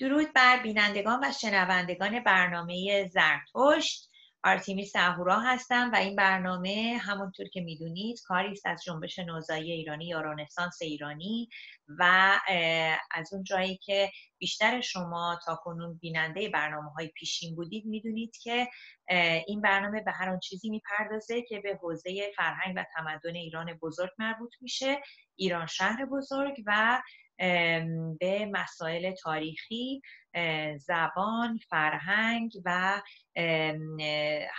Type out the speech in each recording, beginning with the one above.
درود بر بینندگان و شنوندگان برنامه زرتشت. آرتیمیس اهورا هستم و این برنامه همونطور که می‌دونید کاری است از جنبش نوزایی ایرانی یا رنسانس ایرانی و از اون جایی که بیشتر شما تا کنون بیننده برنامه های پیشین بودید می‌دونید که این برنامه به هر آن چیزی می‌پردازه که به حوزه فرهنگ و تمدن ایران بزرگ مربوط میشه ایران شهر بزرگ و به مسائل تاریخی زبان فرهنگ و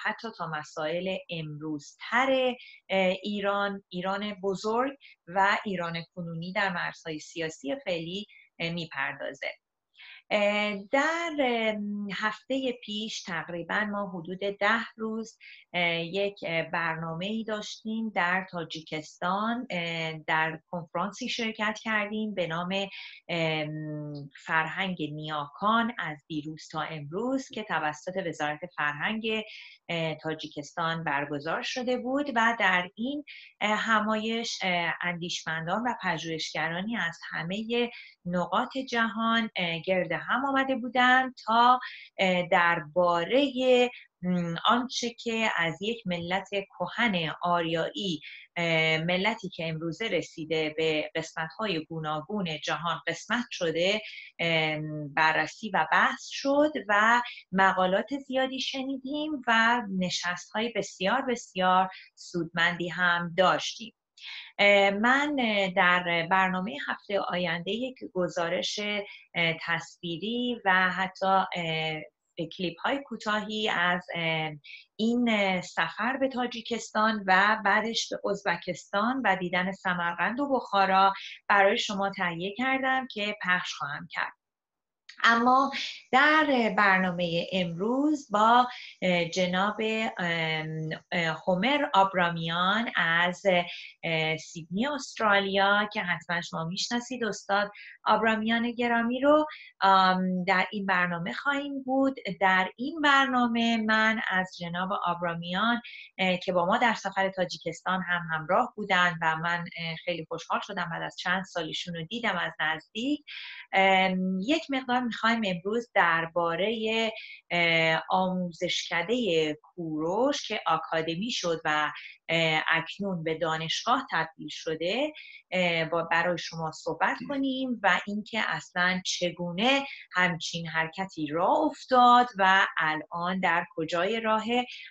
حتی تا مسائل امروزتر ایران ایران بزرگ و ایران کنونی در مرزهای سیاسی فعلی می‌پردازه. در هفته پیش تقریبا ما حدود ده روز یک برنامه ای داشتیم در تاجیکستان در کنفرانسی شرکت کردیم به نام فرهنگ نیاکان از دیروز تا امروز که توسط وزارت فرهنگ تاجیکستان برگزار شده بود و در این همایش اندیشمندان و پژوهشگرانی از همه نقاط جهان گرد هم آمده بودند تا درباره آنچه که از یک ملت کهن آریایی ملتی که امروزه رسیده به قسمت های گوناگون جهان قسمت شده بررسی و بحث شد و مقالات زیادی شنیدیم و نشست های بسیار بسیار سودمندی هم داشتیم. من در برنامه هفته آینده یک گزارش تصویری و حتی کلیپ های کوتاهی از این سفر به تاجیکستان و بعدش به ازبکستان و دیدن سمرقند و بخارا برای شما تهیه کردم که پخش خواهم کرد. اما در برنامه امروز با جناب هومر آبرامیان از سیدنی استرالیا که حتما شما می‌شناسید استاد آبرامیان گرامی رو در این برنامه خواهیم بود. در این برنامه من از جناب آبرامیان که با ما در سفر تاجیکستان هم همراه بودن و من خیلی خوشحال شدم بعد از چند سالیشون رو دیدم از نزدیک یک مقدار می‌خوایم امروز درباره آموزشکده کوروش که آکادمی شد و اکنون به دانشگاه تبدیل شده با برای شما صحبت کنیم و اینکه اصلا چگونه همچین حرکتی راه افتاد و الان در کجای راه؟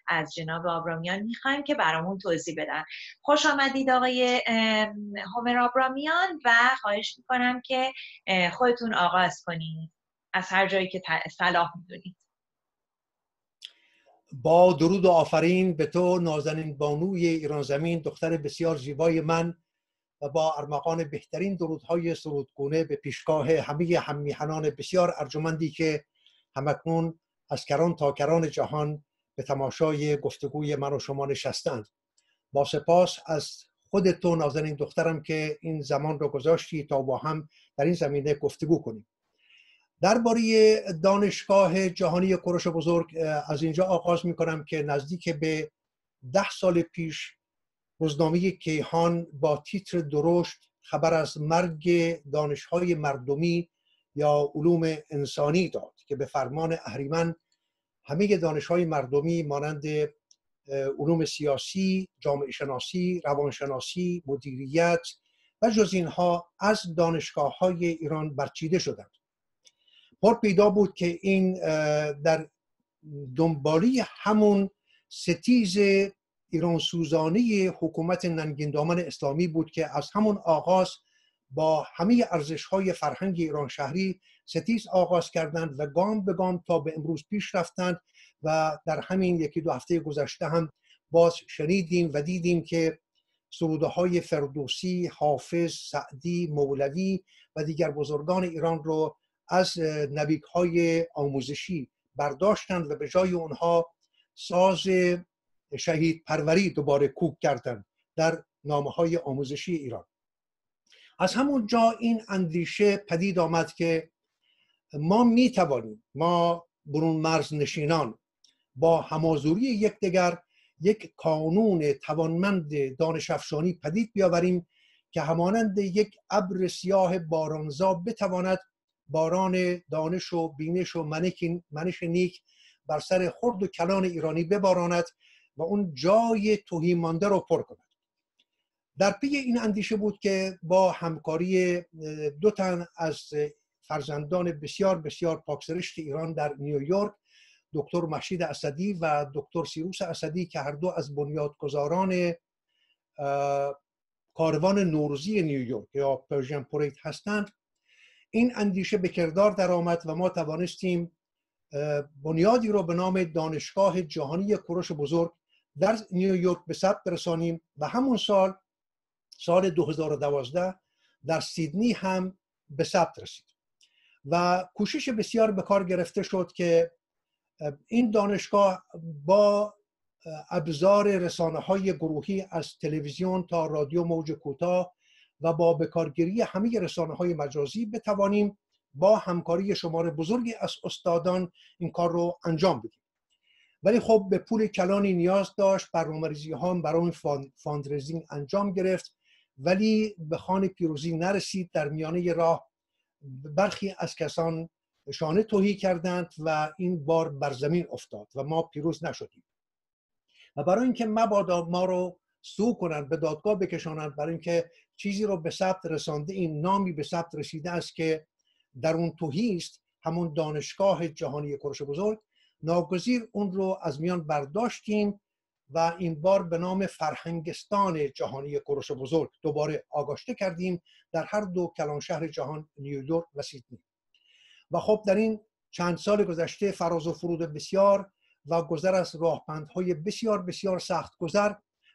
از جناب آبرامیان می‌خوایم که برامون توضیح بدن. خوش آمدید آقای هومر آبرامیان و خواهش می‌کنم که خودتون آغاز کنید. از هر جایی که صلاح می‌دونید. با درود و آفرین به تو نازنین بانوی ایران زمین دختر بسیار زیبای من و با ارمغان بهترین درودهای سرودگونه به پیشگاه همه هممیهنان بسیار ارجمندی که همکنون از کران تا کران جهان به تماشای گفتگوی من و شما نشستند. با سپاس از خود تو نازنین دخترم که این زمان رو گذاشتی تا با هم در این زمینه گفتگو کنیم. درباره دانشگاه جهانی کوروش بزرگ از اینجا آغاز می کنم که نزدیک به ده سال پیش روزنامه کیهان با تیتر درشت خبر از مرگ دانشهای مردمی یا علوم انسانی داد که به فرمان اهریمن همه دانشهای مردمی مانند علوم سیاسی، جامعه شناسی، روانشناسی، مدیریت و جز اینها از دانشگاه های ایران برچیده شدند. پر پیدا بود که این در دنبالی همون ستیز ایران سوزانی حکومت ننگیندامن اسلامی بود که از همون آغاز با همه ارزش های فرهنگ ایران شهری ستیز آغاز کردند و گام به گام تا به امروز پیش رفتند و در همین یکی دو هفته گذشته هم باز شنیدیم و دیدیم که سروده های فردوسی، حافظ، سعدی، مولوی و دیگر بزرگان ایران رو از نبیک های آموزشی برداشتند و به جای اونها ساز شهید پروری دوباره کوک کردند در نامه های آموزشی ایران. از همون جا این اندیشه پدید آمد که ما می توانیم ما برون مرز نشینان با همازوری یکدیگر یک کانون توانمند دانش افشانی پدید بیاوریم که همانند یک ابر سیاه بارانزا بتواند باران دانش و بینش و منش نیک بر سر خرد و کلان ایرانی بباراند و اون جای توهی مانده رو پر کند. در پی این اندیشه بود که با همکاری دو تن از فرزندان بسیار بسیار پاکسرشت ایران در نیویورک دکتر مشید اسدی و دکتر سیروس اسدی که هر دو از بنیادگذاران کاروان نوروزی نیویورک یا Persian Parade هستند این اندیشه به کردار درآمد و ما توانستیم بنیادی رو به نام دانشگاه جهانی کوروش بزرگ در نیویورک به ثبت برسانیم و همون سال سال 2012 در سیدنی هم به ثبت رسید. و کوشش بسیار به کار گرفته شد که این دانشگاه با ابزار رسانه های گروهی از تلویزیون تا رادیو موج کوتاه و با بکارگیری همه رسانه های مجازی بتوانیم با همکاری شمار بزرگی از استادان این کار رو انجام بدیم. ولی خب به پول کلانی نیاز داشت برنامه ریزی ها برای fundraising انجام گرفت ولی به خانه پیروزی نرسید. در میانه راه برخی از کسان شانه تهی کردند و این بار بر زمین افتاد و ما پیروز نشدیم. و برای اینکه مبادا ما رو سو کنند به دادگاه بکشانند برای اینکه چیزی رو به ثبت رسانده این نامی به ثبت رسیده است که در اون توهی است همون دانشگاه جهانی کروش بزرگ. ناگزیر اون رو از میان برداشتیم و این بار به نام فرهنگستان جهانی کروش بزرگ دوباره آگاشته کردیم در هر دو کلان شهر جهان نیویورک و سیدنی. و خب در این چند سال گذشته فراز و فرود بسیار و گذر از راهپندهای بسیار بسیار سخت گذر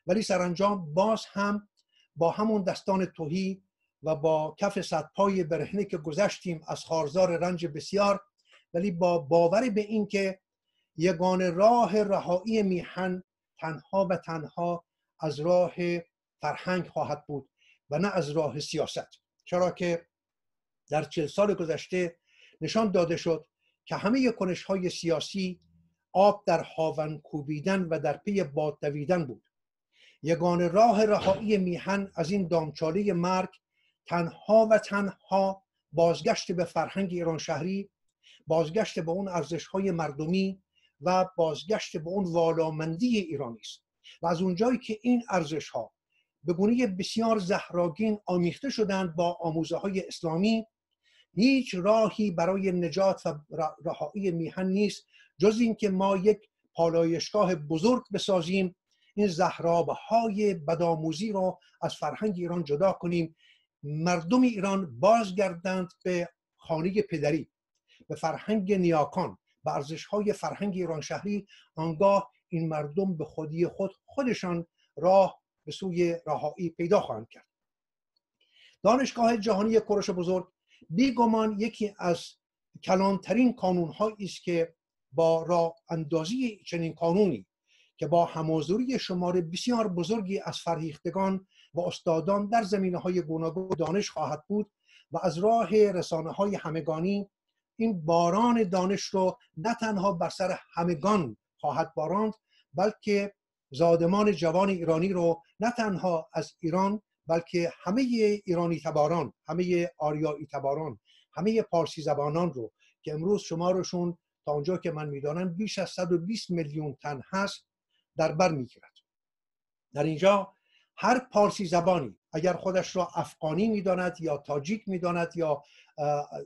ولی سرانجام باز هم با همون دستان توهی و با کف صدپای برهنه که گذشتیم از خارزار رنج بسیار ولی با باور به این که یگان راه رهایی میهن تنها و تنها از راه فرهنگ خواهد بود و نه از راه سیاست. چرا که در چل سال گذشته نشان داده شد که همه کنش های سیاسی آب در هاون کوبیدن و در پی باد دویدن بود. یگان راه رهایی میهن از این دامچاله مرگ تنها و تنها بازگشت به فرهنگ ایران شهری بازگشت به اون ارزش های مردمی و بازگشت به اون والامندی ایرانی است. و از اونجایی که این ارزش ها به گونه بسیار زهراگین آمیخته شدند با آموزه های اسلامی هیچ راهی برای نجات و رهایی میهن نیست جز اینکه ما یک پالایشگاه بزرگ بسازیم این زهرابه های بدآموزی را از فرهنگ ایران جدا کنیم. مردم ایران بازگردند به خانه پدری به فرهنگ نیاکان به ارزش های فرهنگ ایران شهری. آنگاه این مردم به خودی خود خودشان راه به سوی رهایی پیدا خواهند کرد. دانشگاه جهانی کوروش بزرگ بیگمان یکی از کلانترین کانون است که با راه اندازی چنین قانونی که با همازوری شمار بسیار بزرگی از فرهیختگان و استادان در زمینه های گوناگون دانش خواهد بود و از راه رسانه های همگانی این باران دانش رو نه تنها بر سر همگان خواهد باراند بلکه زادمان جوان ایرانی رو نه تنها از ایران بلکه همه ایرانی تباران همه آریایی تباران همه پارسی زبانان رو که امروز شمارشون تا اونجا که من می‌دانم بیش از 120 میلیون تن هست در بر می‌گیرد. در اینجا هر پارسی زبانی اگر خودش را افغانی می‌داند یا تاجیک می‌داند یا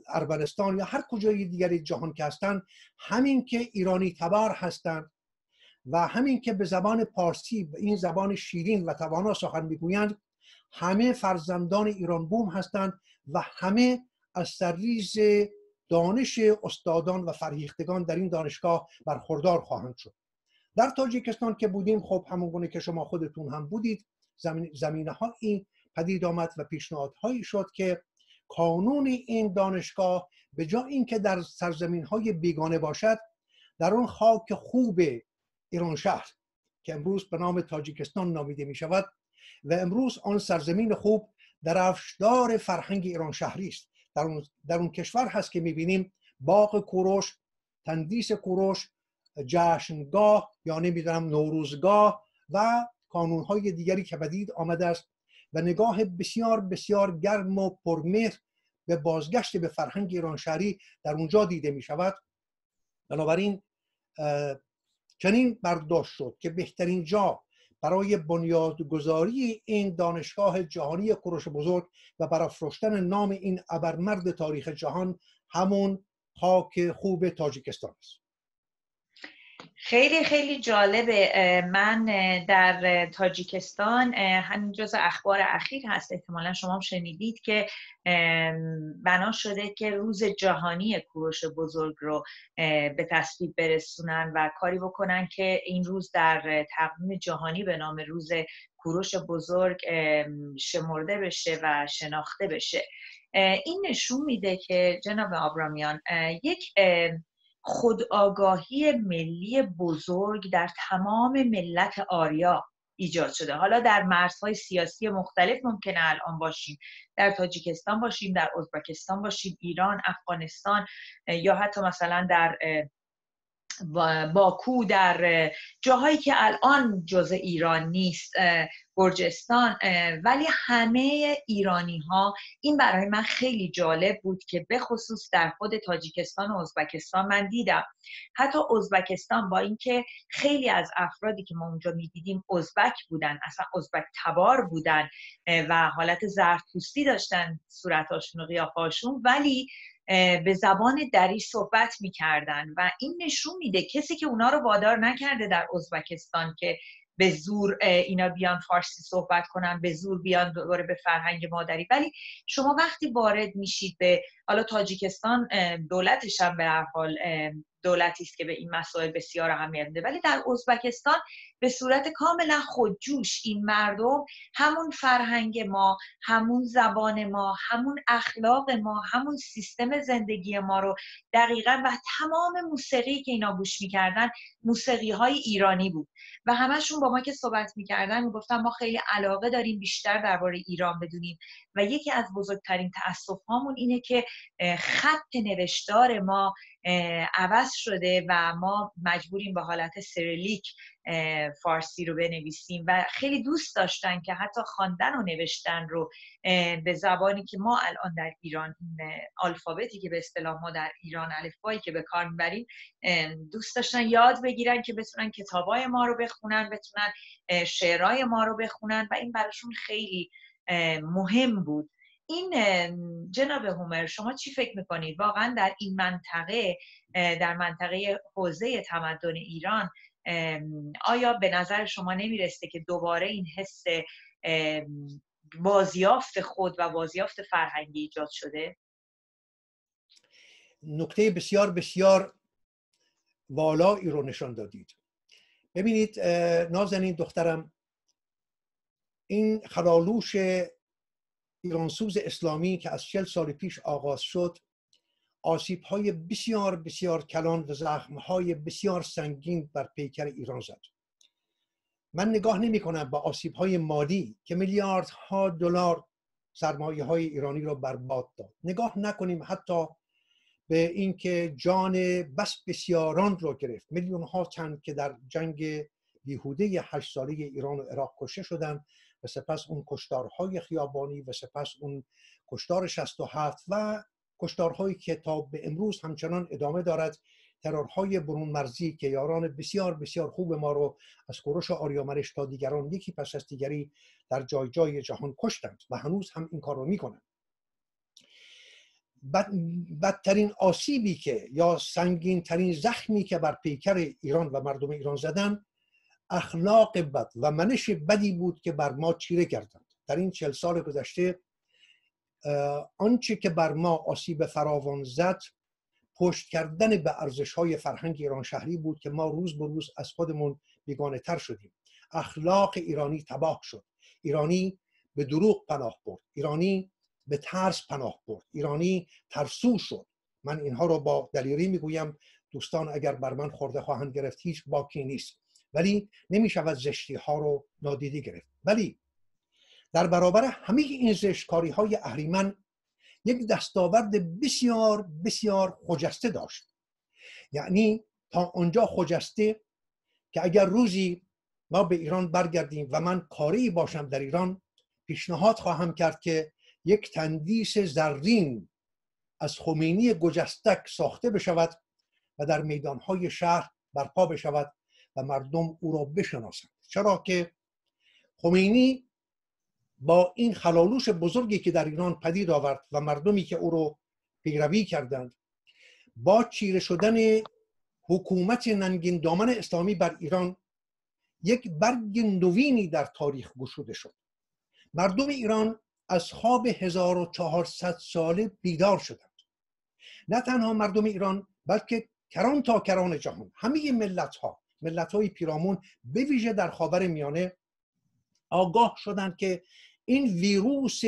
اربنستان یا هر کجای دیگری جهان که هستند همین که ایرانی تبار هستند و همین که به زبان پارسی این زبان شیرین و توانا سخن می‌گویند همه فرزندان ایران بوم هستند و همه از سرریز دانش استادان و فرهیختگان در این دانشگاه برخوردار خواهند شد. در تاجیکستان که بودیم خب همون که شما خودتون هم بودید زمین زمینه این پدید آمد و پیشنهادهایی شد که کانون این دانشگاه به جای اینکه در سرزمین های بیگانه باشد در اون خاک خوب ایران شهر که امروز به نام تاجیکستان نامیده می شود و امروز آن سرزمین خوب در افشدار فرهنگ ایران شهری است. در اون, در اون کشور هست که می‌بینیم باغ کوروش تندیس کوروش جشنگاه یا نمی‌دونم نوروزگاه و کانونهای دیگری که بدید آمده است و نگاه بسیار بسیار گرم و پرمهر به بازگشت به فرهنگ ایران شهری در اونجا دیده می شود بنابراین چنین برداشت شد که بهترین جا برای بنیادگذاری این دانشگاه جهانی کوروش بزرگ و برافراشتن نام این ابرمرد تاریخ جهان همون خاک خوب تاجیکستان است. خیلی خیلی جالبه. من در تاجیکستان همین جز اخبار اخیر هست. احتمالا شما شنیدید که بنا شده که روز جهانی کوروش بزرگ رو به تصویب برسونن و کاری بکنن که این روز در تقویم جهانی به نام روز کوروش بزرگ شمرده بشه و شناخته بشه. این نشون میده که جناب آبرامیان یک خودآگاهی ملی بزرگ در تمام ملت آریا ایجاد شده. حالا در مرزهای سیاسی مختلف ممکنه الان باشیم. در تاجیکستان باشیم در ازبکستان باشیم ایران افغانستان یا حتی مثلا در باکو در جاهایی که الان جز ایران نیست گرجستان ولی همه ایرانی ها این برای من خیلی جالب بود که به خصوص در خود تاجیکستان و ازبکستان من دیدم. حتی ازبکستان با اینکه خیلی از افرادی که ما اونجا می‌دیدیم ازبک بودن اصلا ازبک تبار بودن و حالت زرتپوستی داشتن صورتاشون و قیافاشون ولی به زبان دری صحبت می‌کردن و این نشون میده کسی که اونا رو وادار نکرده در ازبکستان که به زور اینا بیان فارسی صحبت کنن به زور بیان دوباره به فرهنگ مادری. ولی شما وقتی وارد میشید به حالا تاجیکستان دولتش هم به هر حال دولتی است که به این مسائل بسیار اهمیت میده. ولی در ازبکستان به صورت کاملا خودجوش این مردم همون فرهنگ ما همون زبان ما همون اخلاق ما همون سیستم زندگی ما رو دقیقا و تمام موسیقی که اینا گوش می‌کردن موسیقی های ایرانی بود. و همشون با ما که صحبت می‌کردن می‌گفتن ما خیلی علاقه داریم بیشتر درباره ایران بدونیم. و یکی از بزرگترین تاسف هامون اینه که خط نوشتار ما عوض شده و ما مجبوریم به حالت سرلیک فارسی رو بنویسیم و خیلی دوست داشتن که حتی خواندن و نوشتن رو به زبانی که ما الان در ایران الفابتی که به اصطلاح ما در ایران الفبایی که به کار می‌بریم دوست داشتن یاد بگیرن که بتونن کتابای ما رو بخونن بتونن شعرهای ما رو بخونن و این براشون خیلی مهم بود. این جناب هومر شما چی فکر می‌کنید؟ واقعا در این منطقه در منطقه حوزه تمدن ایران آیا به نظر شما نمی‌رسه که دوباره این حس بازیافت خود و بازیافت فرهنگی ایجاد شده؟ نکته بسیار بسیار والایی رو نشان دادید. ببینید نازنین دخترم این خلالوش ایرانسوز اسلامی که از چل سال پیش آغاز شد آسیب های بسیار بسیار کلان و زخم های بسیار سنگین بر پیکر ایران زد. من نگاه نمی کنم با آسیب های مالی که میلیاردها دلار سرمایه های ایرانی را برباد داد. نگاه نکنیم حتی به اینکه جان بس بسیاران را گرفت. میلیون ها تن که در جنگ بیهوده هشت ساله ایران و عراق کشته شدند سپس اون کشتارهای خیابانی و سپس اون کشتار 67 و کشتارهایی که تا به امروز همچنان ادامه دارد. ترورهای برون مرزی که یاران بسیار بسیار خوب ما رو از کوروش آریامرش تا دیگران یکی پس از دیگری در جای جای جهان کشتند و هنوز هم این کار رو می‌کنند. بد، بدترین آسیبی که یا سنگین ترین زخمی که بر پیکر ایران و مردم ایران زدن اخلاق بد و منش بدی بود که بر ما چیره کردند. در این چل سال گذشته آنچه که بر ما آسیب فراوان زد پشت کردن به ارزش های فرهنگ ایران شهری بود که ما روز به روز از خودمون بیگانه تر شدیم. اخلاق ایرانی تباه شد. ایرانی به دروغ پناه برد. ایرانی به ترس پناه برد. ایرانی ترسو شد. من اینها رو با دلیری می‌گویم دوستان اگر بر من خورده خواهند گرفت هیچ باکی نیست. ولی نمی شود زشتی ها رو نادیده گرفت. ولی در برابر همه این زشتکاری های اهریمن یک دستاورد بسیار بسیار خجسته داشت. یعنی تا آنجا خجسته که اگر روزی ما به ایران برگردیم و من کاری باشم در ایران پیشنهاد خواهم کرد که یک تندیس زرین از خمینی گجستک ساخته بشود و در میدانهای شهر برپا بشود و مردم او را بشناسند. چرا که خمینی با این خلالوش بزرگی که در ایران پدید آورد و مردمی که او را پیروی کردند با چیره شدن حکومت ننگین دامن اسلامی بر ایران یک برگ نوینی در تاریخ گشوده شد. مردم ایران از خواب 1400 ساله بیدار شدند. نه تنها مردم ایران بلکه کران تا کران جهان همه ملت ها ملت های پیرامون به ویژه در خاور میانه آگاه شدند که این ویروس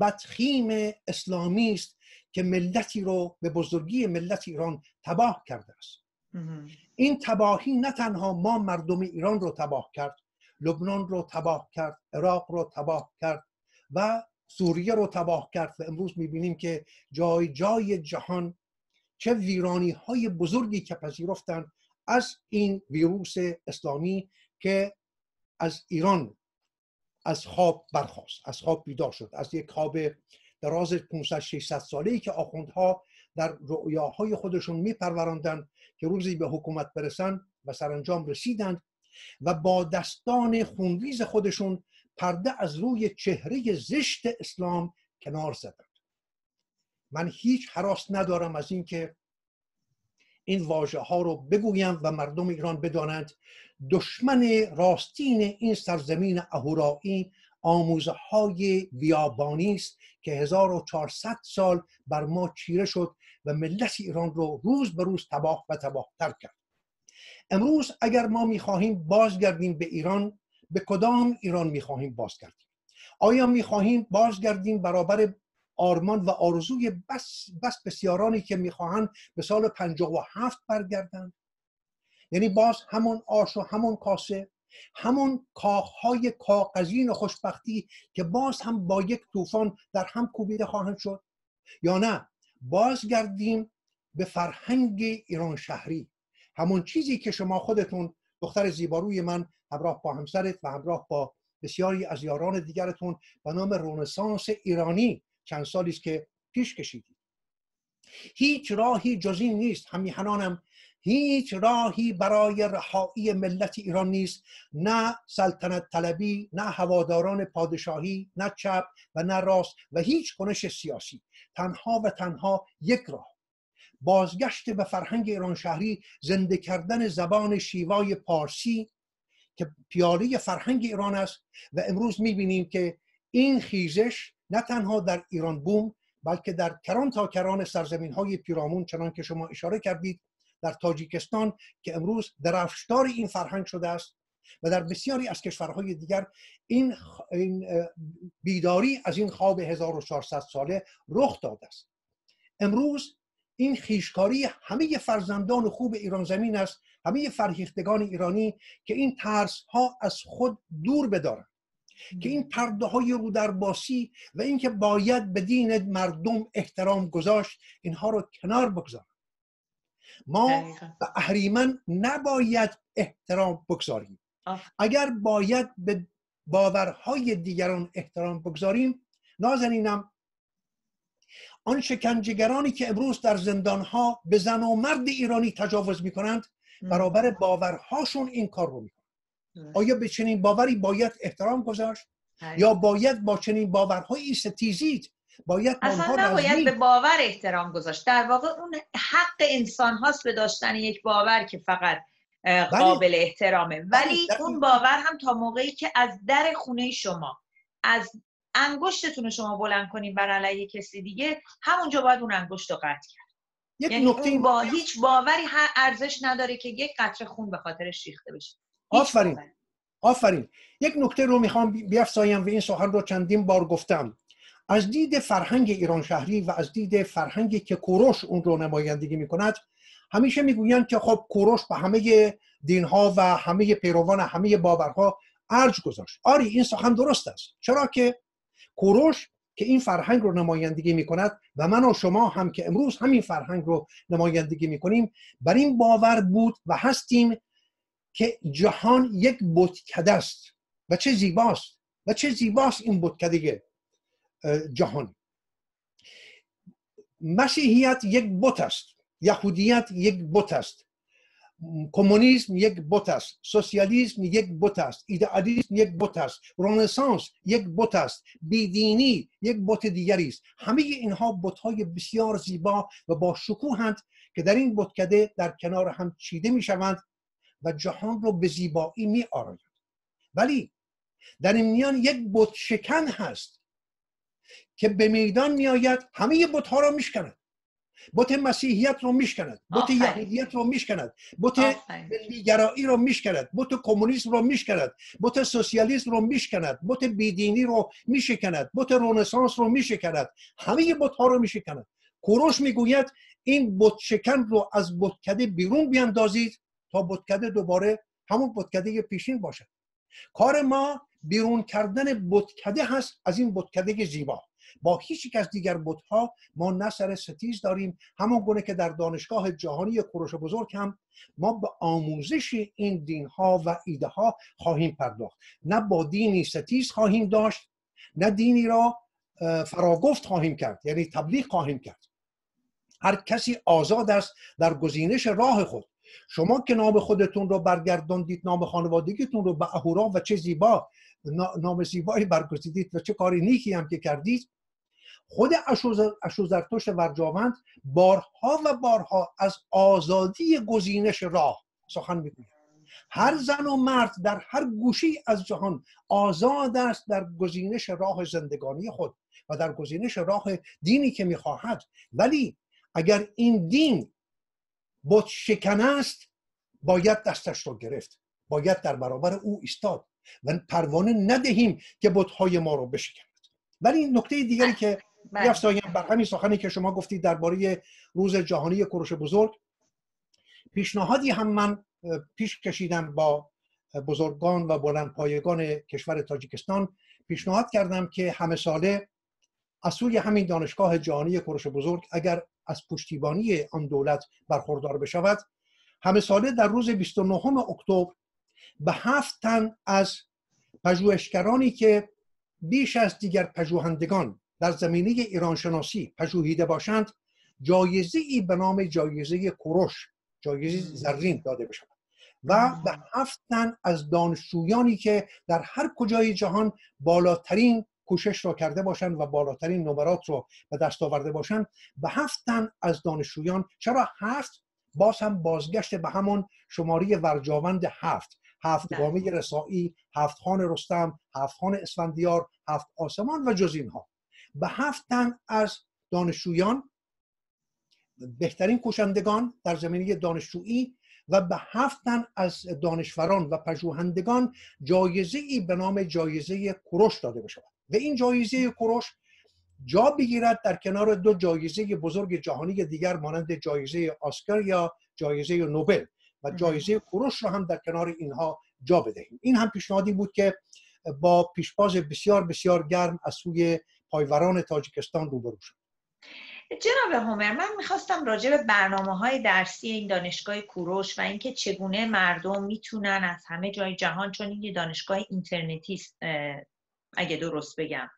بدخیم اسلامی است که ملتی رو به بزرگی ملت ایران تباه کرده است. این تباهی نه تنها ما مردم ایران رو تباه کرد لبنان رو تباه کرد عراق رو تباه کرد و سوریه رو تباه کرد و امروز می‌بینیم که جای جای جهان چه ویرانی های بزرگی که پذیرفتند از این ویروس اسلامی که از ایران از خواب برخواست از خواب بیدار شد از یک خواب دراز 500 600 ساله ای که آخوندها در رؤیاهای خودشون میپروراندند که روزی به حکومت برسن و سرانجام رسیدند و با دستان خونریز خودشون پرده از روی چهره زشت اسلام کنار زدند. من هیچ حراس ندارم از اینکه این واژه ها رو بگویم و مردم ایران بدانند دشمن راستین این سرزمین اهورایی آموزه های بیابانی است که 1400 سال بر ما چیره شد و ملت ایران رو روز به روز تباه و تباهتر کرد. امروز اگر ما می‌خواهیم بازگردیم به ایران به کدام ایران می‌خواهیم بازگردیم؟ آیا می‌خواهیم بازگردیم برابر آرمان و آرزوی بس, بس بسیارانی که می‌خواهند به سال 57 برگردند. یعنی باز همون آش و همون کاسه همون کاخهای کاغذین خوشبختی که باز هم با یک طوفان در هم کوبیده خواهند شد. یا نه بازگردیم به فرهنگ ایران شهری. همون چیزی که شما خودتون دختر زیباروی من همراه با همسرت و همراه با بسیاری از یاران دیگرتون به نام رونسانس ایرانی چند سالی است که پیش کشیدید هیچ راهی جز این نیست همیهنانم هیچ راهی برای رهایی ملت ایران نیست. نه سلطنت طلبی نه هواداران پادشاهی نه چپ و نه راست و هیچ کنش سیاسی. تنها و تنها یک راه. بازگشت به فرهنگ ایران شهری زنده کردن زبان شیوای پارسی که پیاله فرهنگ ایران است. و امروز می‌بینیم که این خیزش نه تنها در ایران بوم بلکه در کران تا کران سرزمین های پیرامون چنان که شما اشاره کردید در تاجیکستان که امروز درفشدار این فرهنگ شده است و در بسیاری از کشورهای دیگر این بیداری از این خواب 1400 ساله رخ داده است. امروز این خیشکاری همه فرزندان خوب ایران زمین است همه فرهیختگان ایرانی که این ترس ها از خود دور بدارند. که این پرده های رو در باسی و اینکه باید به دین مردم احترام گذاشت اینها رو کنار بگذارند ما به اهریمن نباید احترام بگذاریم. اگر باید به باورهای دیگران احترام بگذاریم نازنینم آن شکنجهگرانی که امروز در زندانها به زن و مرد ایرانی تجاوز می‌کنند برابر باورهاشون این کار رو می‌کنند. آیا به چنین باوری باید احترام گذاشت؟ یا باید با چنین باورهایی ستیزید؟ باید اصلا نباید به باور احترام گذاشت. در واقع اون حق انسان هاست به داشتن یک باور که فقط قابل احترامه. ولی اون باور هم تا موقعی که از در خونه شما از انگشتتون شما بلند کنیم بر علیه کسی دیگه همونجا باید اون انگشت رو قطع کرد. یک یعنی نقطه با هیچ باوری ارزش نداره که یک قطره خون به خاطرش ریخته بشه. آفرین. آفرین. یک نکته رو می‌خوام بیافزایم و این سخن رو چندین بار گفتم. از دید فرهنگ ایران شهری و از دید فرهنگی که کوروش اون رو نمایندگی می‌کند همیشه می‌گویند که خب کوروش به همه دینها و همه پیروان همه باورها ارج گذاشت. آری این سخن درست است. چرا که کوروش که این فرهنگ رو نمایندگی می‌کند و من و شما هم که امروز همین فرهنگ رو نمایندگی می‌کنیم بر این باور بود و هستیم که جهان یک بتکده است و چه زیباست و چه زیباست این بتکده جهان. مسیحیت یک بت است یهودیت یک بت است کمونیسم یک بت است سوسیالیسم یک بت است ایدئالیسم یک بت است رنسانس یک بت است بیدینی یک بت دیگری است. همه اینها های بسیار زیبا و با شکوهند که در این بتکده در کنار هم چیده می شوند و جهان رو به زیبایی می آرایند ولی در این میان یک بت شکن هست که به میدان می آید همه بت ها را میشکند بت مسیحیت رو میشکند بت یهودیت رو میشکند بت ملیگرایی رو میشکند بت کمونیسم رو میشکند بت سوسیالیسم رو میشکند بت بیدینی رو میشکند بت رنسانس رو میشکند همه بت ها رو میشکند کوروش می‌گوید این بت شکن رو از بتکده بیرون بیاندازید تا بتکده دوباره همون بتکده پیشین باشد کار ما بیرون کردن بتکده هست از این بتکده زیبا. با هیچ از دیگر بتها ما نه سر ستیز داریم همون گونه که در دانشگاه جهانی کوروش بزرگ هم ما به آموزش این دین ها و ایده ها خواهیم پرداخت. نه با دینی ستیز خواهیم داشت نه دینی را فراگفت خواهیم کرد یعنی تبلیغ خواهیم کرد. هر کسی آزاد است در گزینش راه خود. شما که نام خودتون رو برگرداندید نام خانوادگیتون رو به اهورا و چه زیبا نام زیبایی برگزیدید و چه کاری نیکی هم که کردید خود اشوزرتوش ورجاوند بارها و بارها از آزادی گزینش راه سخن می‌گوید. هر زن و مرد در هر گوشی از جهان آزاد است در گزینش راه زندگانی خود و در گزینش راه دینی که می‌خواهد. ولی اگر این دین بت شکن است باید دستش را گرفت باید در برابر او ایستاد و پروانه ندهیم که بتهای ما رو بشکند ولی نکته دیگری که بیافزایم بله. بر همین سخنی که شما گفتید درباره روز جهانی کروش بزرگ پیشنهادی هم من پیش کشیدم با بزرگان و بلند پایگان کشور تاجیکستان پیشنهاد کردم که همه ساله از سوی همین دانشگاه جهانی کروش بزرگ اگر از پشتیبانی آن دولت برخوردار بشود. همه ساله در روز 29 اکتبر به هفت تن از پژوهشگرانی که بیش از دیگر پژوهندگان در زمینه ایرانشناسی پژوهیده باشند جایزه ای به نام جایزه کروش جایزه زرین داده بشود و به هفت تن از دانشجویانی که در هر کجای جهان بالاترین کوشش را کرده باشند و بالاترین نمرات رو به دست آورده باشند. به هفت تن از دانشجویان چرا هفت؟ باز هم بازگشت به همون شماری ورجاوند هفت. هفت بله. گامه رسایی هفت خان رستم هفت خان اسفندیار هفت آسمان و جز اینها. به هفت تن از دانشجویان بهترین کوشندگان در زمینه دانشجویی و به هفت تن از دانشوران و پژوهندگان جایزه ای به نام جایزه کروش داده بشود. و این جایزه کروش جا بگیرد در کنار دو جایزه بزرگ جهانی دیگر مانند جایزه آسکر یا جایزه نوبل و جایزه کروش را هم در کنار اینها جا بدهیم. این هم پیشنهادی بود که با پیشباز بسیار بسیار گرم از سوی پایوران تاجیکستان روبرو شد. جناب هومر من می‌خواستم راجع به برنامه های درسی این دانشگاه کوروش و اینکه چگونه مردم می‌تونن از همه جای جهان چون این دانشگاه اینترنتی است اگه درست بگم.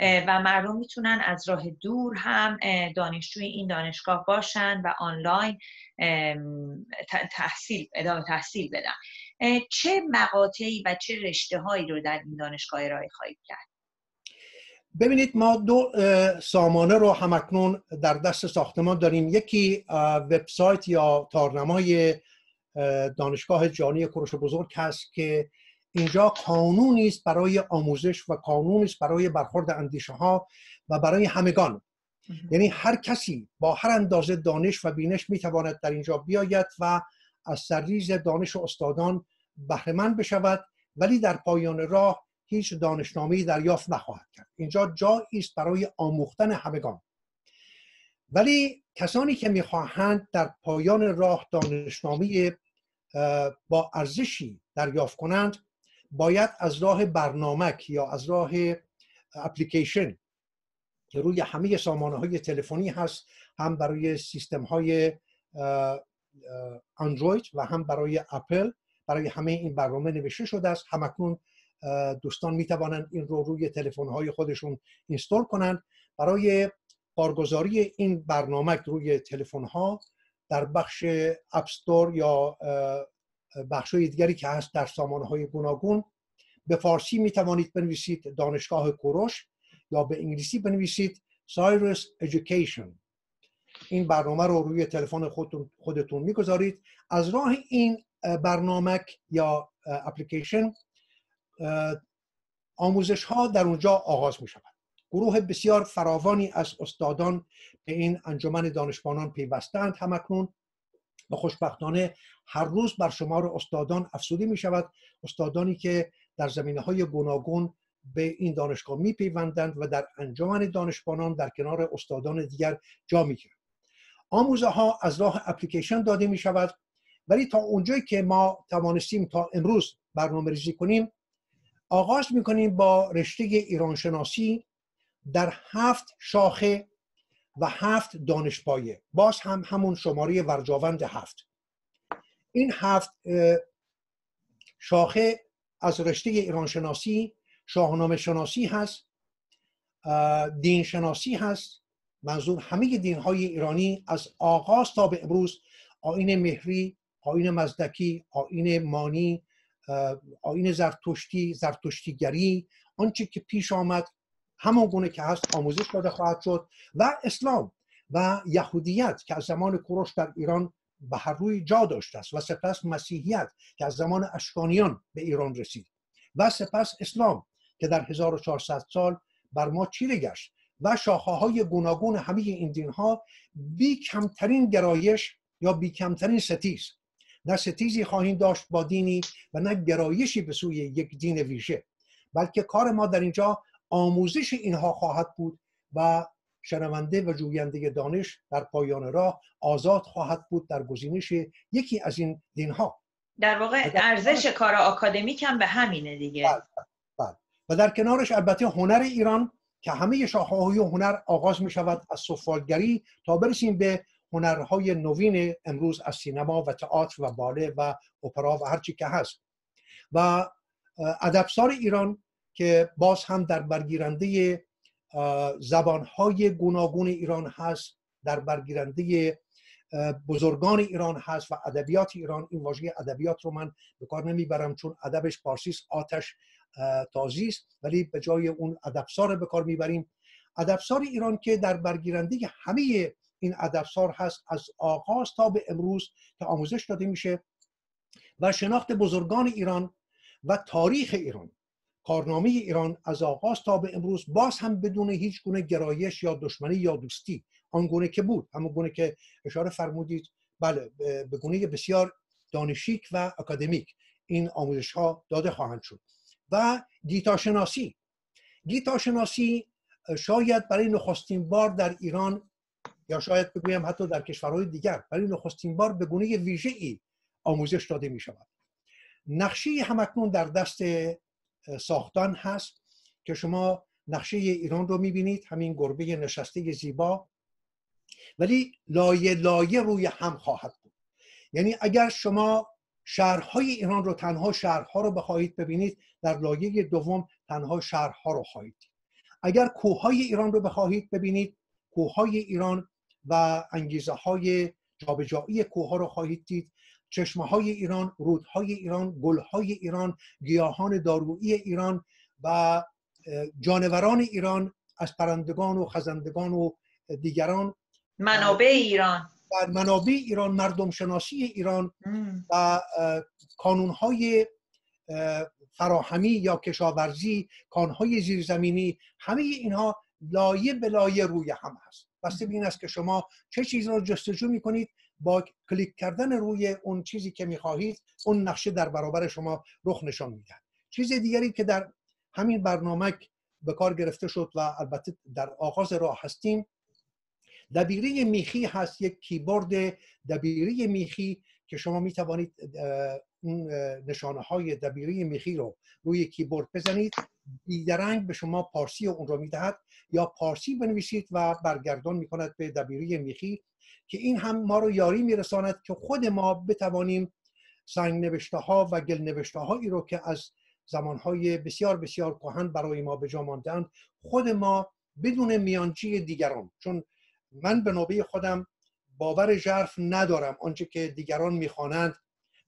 و مردم می‌تونن از راه دور هم دانشجوی این دانشگاه باشن و آنلاین تحصیل ادامه تحصیل بدن. چه مقاطعی و چه رشته هایی رو در این دانشگاه ارائه خواهید کرد؟ ببینید ما دو سامانه رو همکنون در دست ساختمان داریم. یکی وبسایت یا تارنمای دانشگاه جهانی کروش بزرگ هست که اینجا قانونی است برای آموزش و قانونی است برای برخورد اندیشه ها و برای همگان. یعنی هر کسی با هر اندازه دانش و بینش می‌تواند در اینجا بیاید و از سرریز دانش استادان بهرهمند بشود ولی در پایان راه هیچ دانشنامه دریافت نخواهد کرد. اینجا جایی است برای آموختن همگان. ولی کسانی که می‌خواهند در پایان راه دانشنامه با ارزشی دریافت کنند باید از راه برنامک یا از راه اپلیکیشن که روی همه سامانه های تلفنی هست هم برای سیستم های اندروید و هم برای اپل برای همه این برنامه نوشته شده است. همکنون دوستان می توانند این رو روی تلفن های خودشون اینستال کنند. برای کارگزاری این برنامه روی تلفن ها در بخش اپستور یا بخش دیگری که هست در سامانه های گوناگون به فارسی می توانید بنویسید دانشگاه کوروش یا به انگلیسی بنویسید سایرس Education. این برنامه رو روی تلفن خودتون, خودتون می‌گذارید. از راه این برنامه یا اپلیکیشن آموزش ها در اونجا آغاز می شود گروه بسیار فراوانی از استادان به این انجمن دانشبانان پیوستند همکنون. و خوشبختانه هر روز بر شمار استادان افزوده می شود استادانی که در زمینه های گوناگون به این دانشگاه می پیوندند و در انجمن دانشبانان در کنار استادان دیگر جا می گیرند آموزه ها از راه اپلیکیشن داده می شود ولی تا اونجایی که ما توانستیم تا امروز برنامه ریزی کنیم آغاز می کنیم با رشته ایرانشناسی در هفت شاخه و هفت دانشپایه. باز هم همون شماره ورجاوند هفت. این هفت شاخه از رشته ایرانشناسی شاهنامه شناسی هست دین شناسی هست. منظور همه دین های ایرانی از آغاز تا به امروز آین مهری آین مزدکی آین مانی آین زرتشتی زرتشتیگری آنچه که پیش آمد همان گونه که هست آموزش داده خواهد شد و اسلام و یهودیت که از زمان کوروش در ایران به هر روی جا داشته است و سپس مسیحیت که از زمان اشکانیان به ایران رسید و سپس اسلام که در 1400 سال بر ما چیره گشت و شاخه های گوناگون همه این دین ها بی کمترین گرایش یا بی کمترین ستیز. نه ستیزی خواهیم داشت با دینی و نه گرایشی به سوی یک دین ویژه بلکه کار ما در اینجا آموزش اینها خواهد بود و شنونده و جوینده دانش در پایان راه آزاد خواهد بود در گزینش یکی از این دینها. در واقع ارزش کار آکادمیک هم به همینه دیگه. بله، بله. و در کنارش البته هنر ایران که همه شاخه های هنر آغاز می شود از سفالگری تا برسیم به هنرهای نوین امروز از سینما و تئاتر و باله و اپرا و هرچی که هست. و ادبسار ایران که باز هم در برگیرنده زبانهای گوناگون ایران هست در برگیرنده بزرگان ایران هست و ادبیات ایران. این واژه ادبیات رو من به کار نمی‌برم چون ادبش پارسیس آتش تازی است ولی به جای اون ادبسار به کار می‌بریم. ادبسار ایران که در برگیرنده همه این ادبسار هست از آغاز تا به امروز که آموزش داده میشه و شناخت بزرگان ایران و تاریخ ایران. کارنامه ایران از آغاز تا به امروز باز هم بدون هیچ گونه گرایش یا دشمنی یا دوستی آن گونه که بود همون گونه که اشاره فرمودید. بله به گونه بسیار دانشیک و اکادمیک این آموزش ها داده خواهند شد. و گیتاشناسی. گیتاشناسی شاید برای نخستین بار در ایران یا شاید بگویم حتی در کشورهای دیگر برای نخستین بار به گونه ویژه ای آموزش داده می شود نقشه همکنون در دست ساختان هست که شما نقشه ایران رو می‌بینید همین گربه نشسته زیبا. ولی لایه لایه روی هم خواهد بود. یعنی اگر شما شهرهای ایران رو تنها شهرها رو بخواهید ببینید در لایه دوم تنها شهرها رو خواهید اگر کوههای ایران رو بخواهید ببینید کوههای ایران و انگیزه های جابجایی کوه رو خواهید دید. چشمه های ایران رودهای ایران گلهای ایران گیاهان دارویی ایران و جانوران ایران از پرندگان و خزندگان و دیگران. منابع ایران. و منابع ایران مردم شناسی ایران و کانونهای فراهمی یا کشاورزی کانهای زیرزمینی همه اینها لایه به لایه روی هم هست. بسته به این است که شما چه چیز را جستجو می‌کنید با کلیک کردن روی اون چیزی که می‌خواهید اون نقشه در برابر شما رخ نشان میده چیز دیگری که در همین برنامه به کار گرفته شد و البته در آغاز راه هستیم دبیره میخی هست یک کیبورد دبیره میخی که شما می توانید اون نشانه های دبیره میخی رو روی کیبورد بزنید. بیدرنگ به شما پارسی اون رو می‌دهد یا پارسی بنویسید و برگردان می‌کند به دبیره میخی که این هم ما رو یاری میرساند که خود ما بتوانیم سنگ نوشته ها و گل نوشته هایی رو که از زمانهای بسیار بسیار کهن برای ما به جا ماندند خود ما بدون میانجی دیگران. چون من به نوبه خودم باور ژرف ندارم. آنچه که دیگران می‌خوانند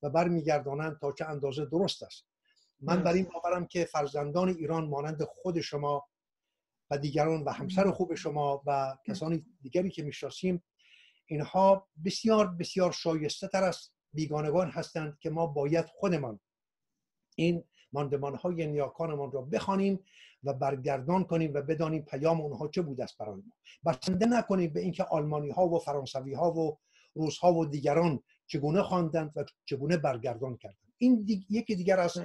و برمیگردانند تا چه اندازه درست است. من بر این باورم که فرزندان ایران مانند خود شما و دیگران و همسر خوب شما و کسانی دیگری که می‌شناسیم اینها بسیار بسیار شایسته تر از بیگانگان هستند که ما باید خودمان این ماندمان های نیاکانمان را بخوانیم و برگردان کنیم و بدانیم پیام اونها چه بود است برای ما. بسنده نکنیم به اینکه آلمانی ها و فرانسوی ها و روس ها و دیگران چگونه خواندند و چگونه برگردان کردند این یکی دیگر از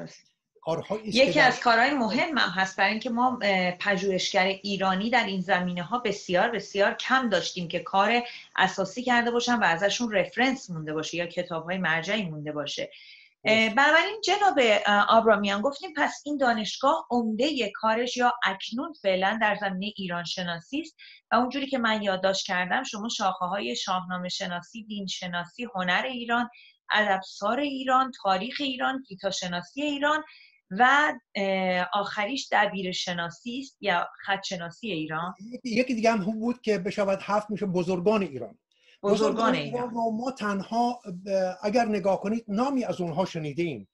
یکی از کارهای مهم هم هست. برای اینکه ما پژوهشگر ایرانی در این زمینه ها بسیار بسیار کم داشتیم که کار اساسی کرده باشن و ازشون رفرنس مونده باشه یا کتاب های مرجعی مونده باشه. بنابراین جناب آبرامیان گفتیم پس این دانشگاه عمده کارش یا اکنون فعلا در زمینه ایران شناسی است و اونجوری که من یادداشت کردم شما شاخه های شاهنامه شناسی دین شناسی هنر ایران ادبسار ایران تاریخ ایران شناسی ایران و آخریش دبیر شناسی است یا خط شناسی ایران. یکی دیگه هم بود که بشود هفت میشه بزرگان ایران. بزرگان ایران رو ما تنها اگر نگاه کنید نامی از اونها شنیده ایم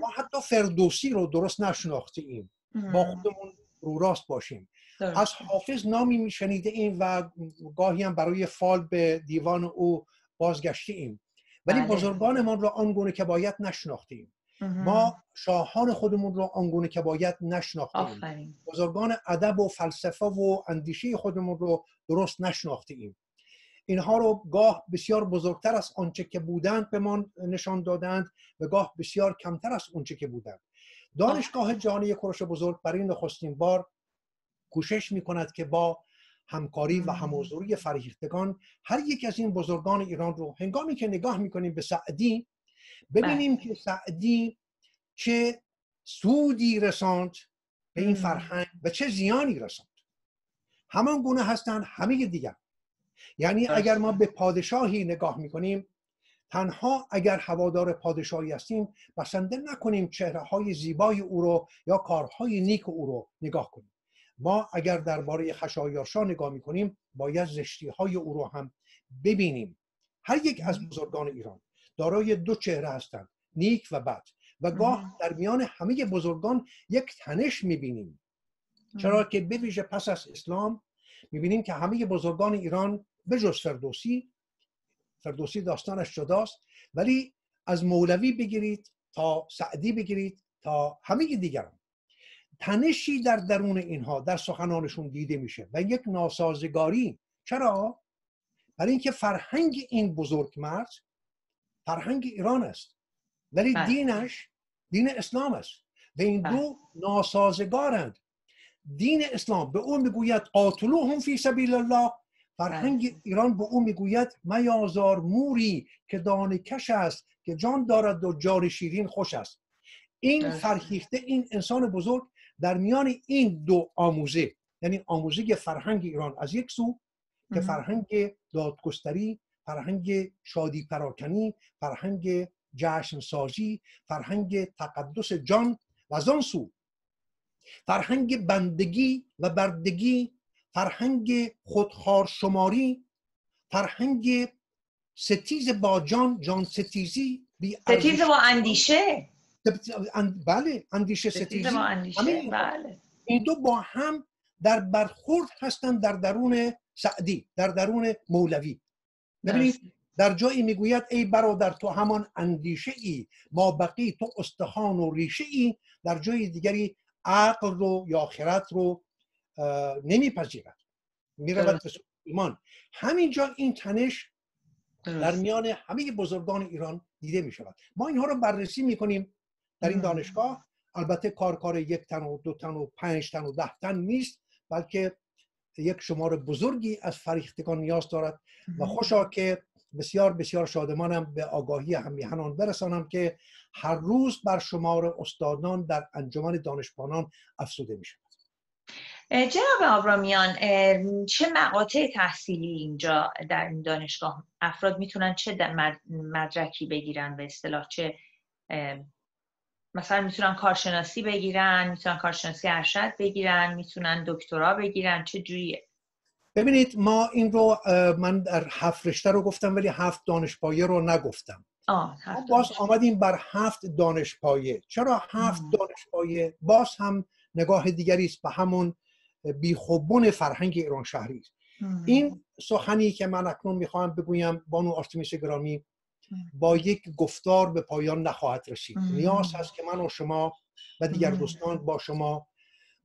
ما حتی فردوسی رو درست نشناخته ایم با خودمون رو راست باشیم. از حافظ نامی میشنیده ایم و گاهی هم برای فال به دیوان او بازگشته ایم ولی بله. بزرگانمان را آنگونه که باید نشناختیم. ما شاهان خودمون رو آنگونه که باید نشناختیم. بزرگان ادب و فلسفه و اندیشه خودمون رو درست نشناختیم. اینها رو گاه بسیار بزرگتر از آنچه که بودند به ما نشان دادند و گاه بسیار کمتر از آنچه که بودند. دانشگاه جهانی کوروش بزرگ برای نخستین بار کوشش می کند که با همکاری و هموزوری فرهیختگان هر یک از این بزرگان ایران رو هنگامی که نگاه می‌کنیم به سعدی ببینیم بله. که سعدی چه سودی رساند به این فرهنگ و چه زیانی رساند. همان گونه هستند همه دیگر. یعنی اگر ما به پادشاهی نگاه می‌کنیم تنها اگر هوادار پادشاهی هستیم بسنده نکنیم چهره های زیبای او رو یا کارهای نیک او رو نگاه کنیم. ما اگر درباره خشایارشا نگاه می‌کنیم باید زشتی های او رو هم ببینیم. هر یک از بزرگان ایران دارای دو چهره هستند نیک و بد و گاه در میان همه بزرگان یک تنش می‌بینیم. چرا که بویژه پس از اسلام می‌بینیم که همه بزرگان ایران به جز فردوسی فردوسی داستانش جداست. ولی از مولوی بگیرید تا سعدی بگیرید تا همه دیگران. تنشی در درون اینها در سخنانشون دیده میشه و یک ناسازگاری. چرا؟ برای اینکه فرهنگ این بزرگ مرد فرهنگ ایران است. ولی بله. دینش دین اسلام است. و این دو بله. ناسازگارند. دین اسلام به او می‌گوید قاتلوهم فی سبیل الله فرهنگ بله. ایران به او می‌گوید میازار موری که دانه کش است که جان دارد و جار شیرین خوش است. این فرهیخته این انسان بزرگ در میان این دو آموزه یعنی آموزه فرهنگ ایران از یک سو که فرهنگ دادگستری فرهنگ شادی پراکنی فرهنگ جشن سازی فرهنگ تقدس جان و از آن سو. فرهنگ بندگی و بردگی فرهنگ خودخار شماری فرهنگ ستیز با جان جان ستیزی ستیز با اندیشه. بله اندیشه ستیزی. اندیشه بله. این دو با هم در برخورد هستند در درون سعدی در درون مولوی. ببینید در جایی می‌گوید ای برادر تو همان اندیشه ای ما بقی تو استخوان و ریشه ای در جای دیگری عقل رو یا خرد رو نمیپذیرد. می‌رود به ایمان. همینجا این تنش در میان همه بزرگان ایران دیده می شود ما اینها رو بررسی می کنیم در این دانشگاه. البته کار کار یک تن و دو تن و پنج تن و ده تن نیست بلکه یک شمار بزرگی از فریختگان نیاز دارد. و خوشا که بسیار بسیار شادمانم به آگاهی همیهنان برسانم که هر روز بر شمار استادان در انجمن دانشبانان افزوده می شود جناب آبرامیان چه مقاطع تحصیلی اینجا در این دانشگاه افراد می‌تونن چه مدرکی بگیرن به اصطلاح؟ چه مثلا می‌تونن کارشناسی بگیرن می‌تونن کارشناسی ارشد بگیرن می‌تونن دکترا بگیرن چه جوریه؟ ببینید ما این رو من در هفت رشته رو گفتم ولی هفت دانشپایه رو نگفتم. آه، باز آمدیم بر هفت دانشپایه. چرا هفت دانشپایه؟ باز هم نگاه دیگری است به همون بیخوبون فرهنگ ایران شهری است. این سخنی که من اکنون می‌خواهم بگویم بانو آرتمیس گرامی با یک گفتار به پایان نخواهد رسید. نیاز هست که من و شما و دیگر دوستان با شما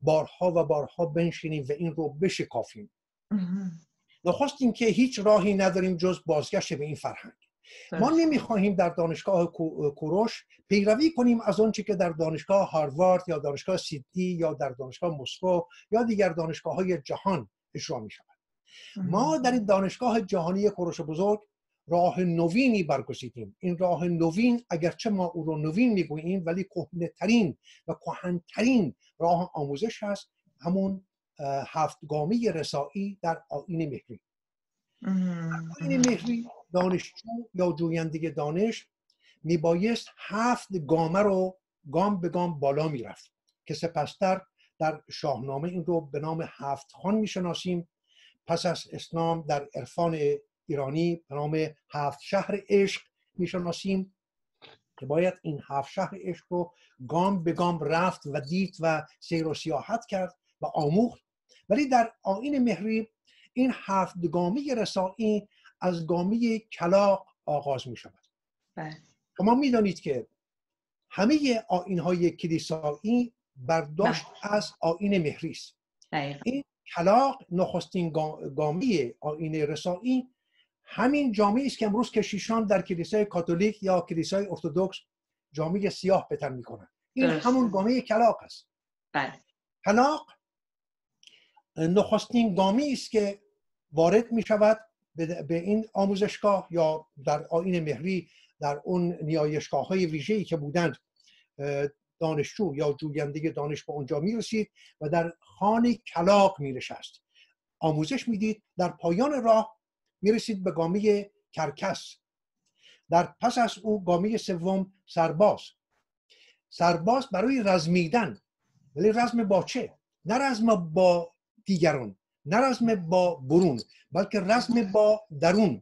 بارها و بارها بنشینیم و این رو بشکافیم. نخست که هیچ راهی نداریم جز بازگشت به این فرهنگ. ما نمی‌خواهیم در دانشگاه کوروش پیروی کنیم از آنچه که در دانشگاه هاروارد یا دانشگاه سیدنی یا در دانشگاه مسکو یا دیگر دانشگاه های جهان اجرا می شود ما در این دانشگاه جهانی کوروش بزرگ راه نوینی برگزیدیم. این راه نوین اگرچه ما او رو نوین می‌گوییم ولی کهنه ترین و کهنترین راه آموزش هست همون هفتگامی رسایی در آین مهری. آین مهری دانشجو یا جوینده دانش میبایست هفت گامه رو گام به گام بالا می‌رفت که سپستر در شاهنامه این رو به نام هفت خان می‌شناسیم. پس از اسلام در عرفان ایرانی به نام هفت شهر عشق می‌شناسیم که باید این هفت شهر عشق رو گام به گام رفت و دید و سیر و سیاحت کرد و آموخت. ولی در آین مهری این هفت گامی رسایی از گامی کلاق آغاز می شود بله. شما می‌دانید که همه آین های کلیسایی برداشت بله. از آین مهری است این کلاق نخستین گامی آین رسایی همین جامعه است که امروز کشیشان در کلیسای کاتولیک یا کلیسای ارتودکس جامعه سیاه بتن می‌کنن این همون گامه کلاق است بله. کلاق نخستین گامی است که وارد می شود به این آموزشگاه یا در آین مهری در اون نیایشگاه های ویژه‌ای که بودند دانشجو یا جوینده دانش به اونجا می رسید و در خانه کلاق می نشست آموزش می‌دید در پایان راه می رسید به گامی کرکس. در پس از او گامی سوم سرباز. سرباز برای رزمیدن. ولی رزم با چه؟ نه رزم با دیگران. نه رزم با برون بلکه رزم با درون.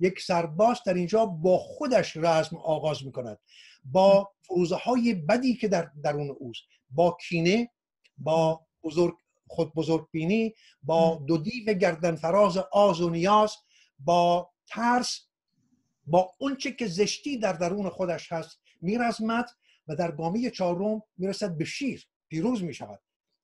یک سرباز در اینجا با خودش رزم آغاز می کند با فروزه های بدی که در درون اوست. با کینه با بزرگ خود بزرگ بینی با دو دیو گردن فراز آز و نیاز با ترس با اونچه که زشتی در درون خودش هست میرزمد و در گامی چهارم می‌رسد به شیر. پیروز می شود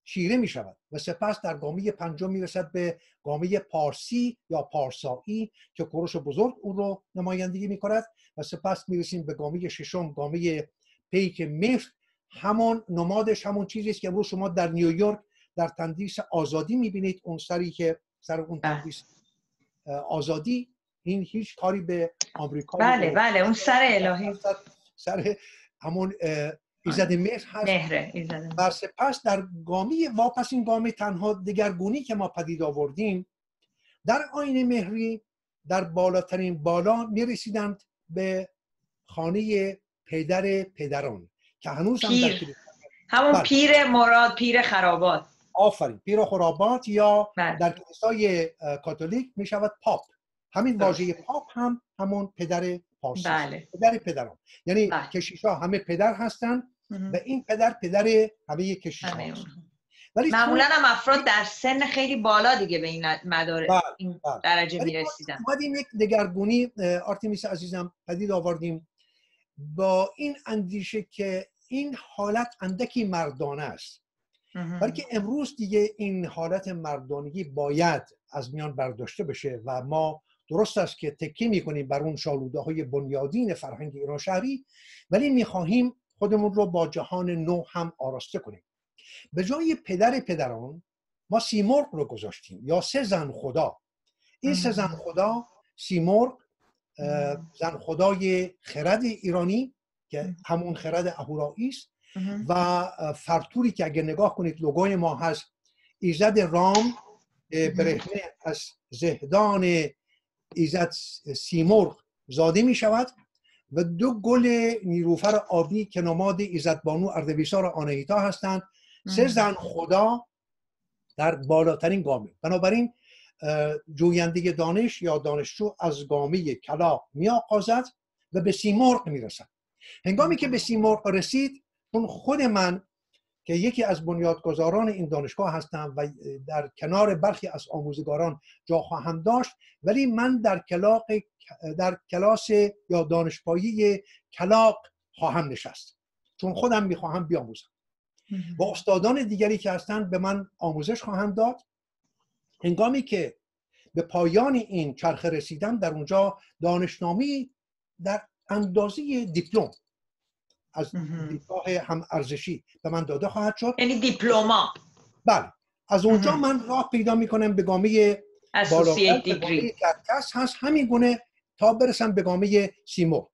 شیره می شود و سپس در گامی پنجم می رسد به گامی پارسی یا پارسایی که کوروش بزرگ او رو نمایندگی می کند و سپس می رسیم به گامی ششم گامی پیک مفت همون نمادش همون چیزی است که امروز شما در نیویورک در تندیس آزادی می بینید. اون سری که سر اون بله. تندیس آزادی این هیچ کاری به آمریکا بله بله اون سر الهی. سر همون ایزد مهر هست. و سپس در گامی واپس این گامی تنها دگرگونی که ما پدید آوردیم در آین مهری در بالاترین بالا می رسیدند به خانه پدر پدران که هنوز هم در همون بله. پیر مراد پیر خرابات. آفرین. پیر خرابات یا بله. در کلیسای کاتولیک می شود پاپ. همین واژه پاپ هم همون پدر پارسی بله. پدر پدران. یعنی بله. کشیشا همه پدر هستن و این پدر پدر همه کشیش ولی معمولا هم افراد در سن خیلی بالا دیگه به این مدار بله، این بله. درجه می رسیدن اومدیم یک دگرگونی آرتمیس عزیزم پدید آوردیم با این اندیشه که این حالت اندکی مردانه است. بلکه امروز دیگه این حالت مردانگی باید از میان برداشته بشه و ما درست است که تکیه می‌کنیم بر اون شالوده های بنیادین فرهنگ ایران شهری ولی می‌خواهیم خودمون رو با جهان نو هم آراسته کنیم. به جای پدر پدران ما سیمرغ رو گذاشتیم. یا سه زن خدا. این سه زن خدا سیمرغ زن خدای خرد ایرانی که همون خرد اهورایی است. و فرتوری که اگر نگاه کنید لوگوی ما هست. ایزد رام برهنه از زهدان ایزد سیمرغ زاده می شود و دو گل نیروفر آبی که نماد ایزدبانو اردویسار آنهیتا هستند. سه زن خدا در بالاترین گامه. بنابراین جوینده دانش یا دانشجو از گامه کلاق می آغازد و به سیمرغ می رسد هنگامی که به سیمرغ رسید اون خود من که یکی از بنیادگذاران این دانشگاه هستم و در کنار برخی از آموزگاران جا خواهم داشت ولی من در کلاق در کلاس یا دانشپایی کلاق خواهم نشست. چون خودم می‌خواهم بیاموزم. و استادان دیگری که هستند به من آموزش خواهند داد. هنگامی که به پایان این چرخه رسیدم در اونجا دانشنامی در اندازه دیپلم از دیدگاه هم ارزشی به من داده خواهد شد. یعنی دیپلوما. بله. از اونجا من راه پیدا می‌کنم به گامه بالاتر دیگری. هست همین گونه تا برسم به گامه سیمور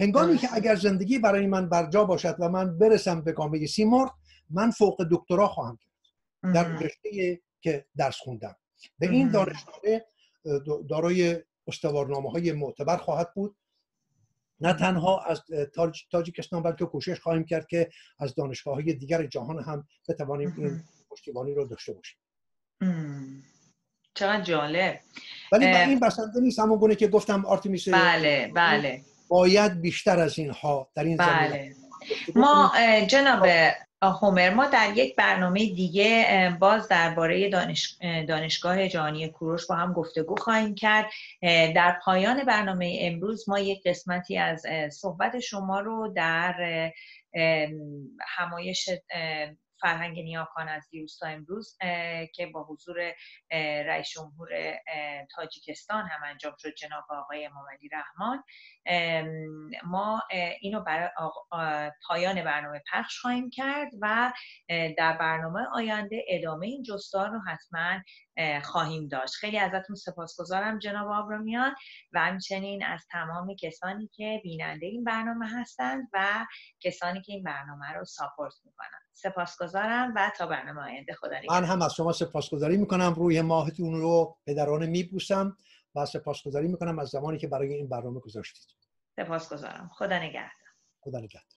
هنگامی که اگر زندگی برای من برجا باشد و من برسم به گامه سیمور من فوق دکترا خواهم کرد. در رشته که درس خوندم. به این دانشنامه دارای استوارنامه های معتبر خواهد بود. نه تنها از تاجیکستان بلکه کوشش خواهیم کرد که از دانشگاه های دیگر جهان هم بتوانیم این پشتیبانی رو داشته باشیم. چقدر جالب. ولی این بسنده نیست همون گونه که گفتم آرتمیس بله بله. باید بیشتر از اینها در این بله. ما جناب هومر ما در یک برنامه دیگه باز درباره دانش، دانشگاه جهانی کوروش با هم گفتگو خواهیم کرد. در پایان برنامه امروز ما یک قسمتی از صحبت شما رو در همایش فرهنگ نیاکان از دیروز تا امروز که با حضور رئیس جمهور تاجیکستان هم انجام شد جناب آقای محمدی رحمان. ما اینو برای پایان برنامه پخش خواهیم کرد و در برنامه آینده ادامه این جستار رو حتما خواهیم داشت. خیلی ازتون سپاسگزارم جناب آبرامیان و همچنین از تمام کسانی که بیننده این برنامه هستند و کسانی که این برنامه رو ساپورت می‌کنن. سپاسگزارم و تا برنامه آینده خدا من هم از شما سپاسگزاری می‌کنم. روی ماهتون رو پدرانه میبوسم و سپاسگزاری می‌کنم از زمانی که برای این برنامه گذاشتید. سپاسگزارم. خدا نگهدار. خدا نگهدار.